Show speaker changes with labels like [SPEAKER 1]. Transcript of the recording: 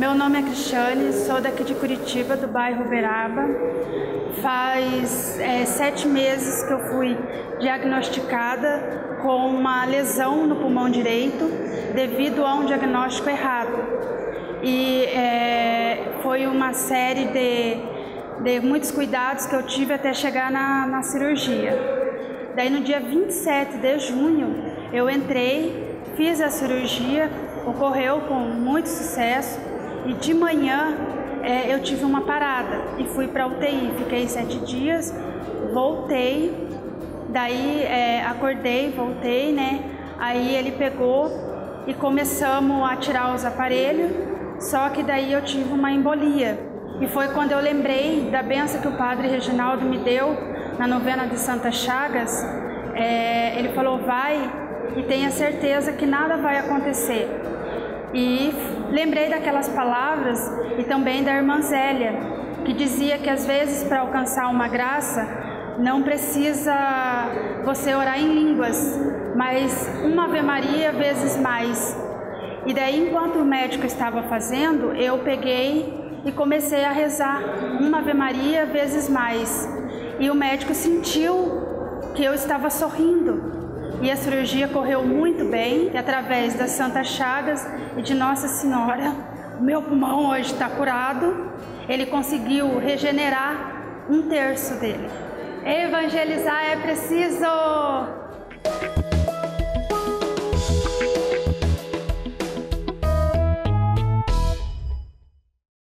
[SPEAKER 1] Meu nome é Cristiane, sou daqui de Curitiba, do bairro Uberaba. Faz é, sete meses que eu fui diagnosticada com uma lesão no pulmão direito devido a um diagnóstico errado. E é, foi uma série de, de muitos cuidados que eu tive até chegar na, na cirurgia. Daí no dia 27 de junho eu entrei, fiz a cirurgia, ocorreu com muito sucesso e de manhã é, eu tive uma parada e fui para UTI. Fiquei sete dias, voltei, daí é, acordei, voltei, né? Aí ele pegou e começamos a tirar os aparelhos, só que daí eu tive uma embolia. E foi quando eu lembrei da benção que o padre Reginaldo me deu na novena de Santa Chagas. É, ele falou: vai e tenha certeza que nada vai acontecer. E lembrei daquelas palavras e também da irmã Zélia, que dizia que às vezes para alcançar uma graça não precisa você orar em línguas, mas uma Ave Maria vezes mais. E daí, enquanto o médico estava fazendo, eu peguei e comecei a rezar uma Ave Maria vezes mais. E o médico sentiu que eu estava sorrindo e a cirurgia correu muito bem, e através das Santas Chagas e de Nossa Senhora, o meu pulmão hoje está curado. Ele conseguiu regenerar um terço dele. Evangelizar é preciso!